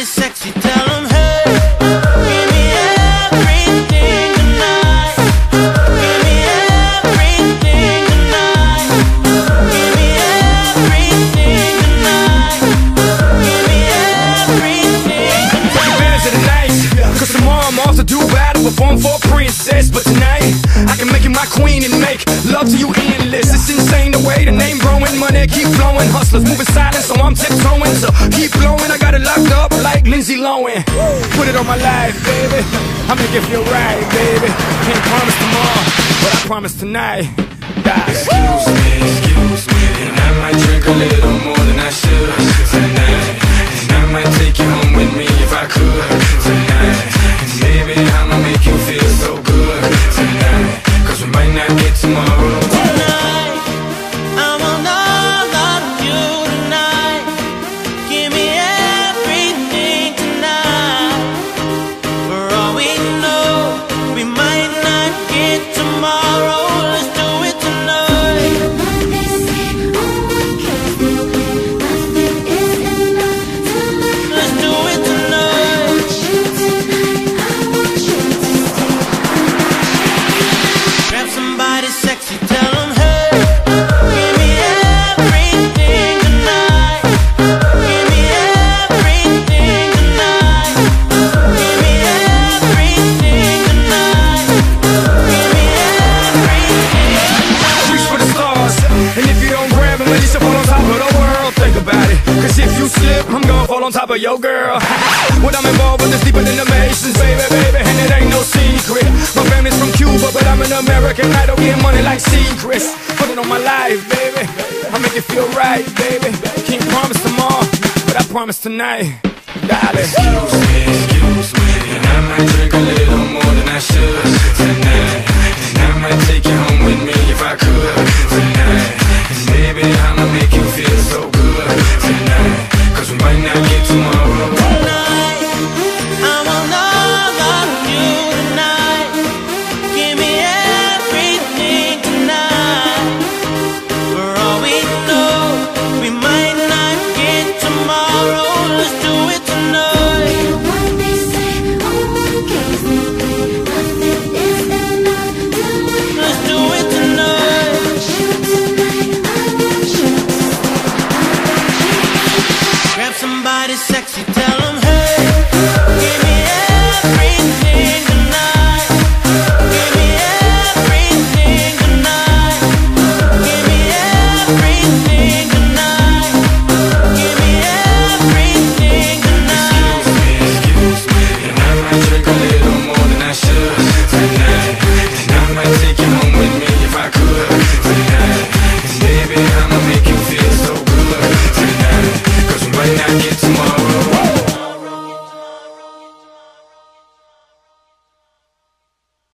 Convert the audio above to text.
Somebody sexy, tell them hey. Of the night. Cause tomorrow I'm off to do battle, perform for a princess. But tonight, I can make you my queen and make love to you endless. It's insane the way the name like Put it on my life, baby. I'ma give you a ride, baby. Can't promise tomorrow, but I promise tonight. Die. Excuse me, excuse me, tomorrow. the world think about it. Cause if you slip, I'm gonna fall on top of your girl. What I'm involved with is deeper than the Masons, baby, baby And it ain't no secret. My family's from Cuba, but I'm an American. I don't get money like secrets. Put it on my life, baby. I make it feel right, baby. Can't promise tomorrow, but I promise tonight. Darling Excuse me, excuse me. And I might drink a little more grab somebody sexy, tell them I can see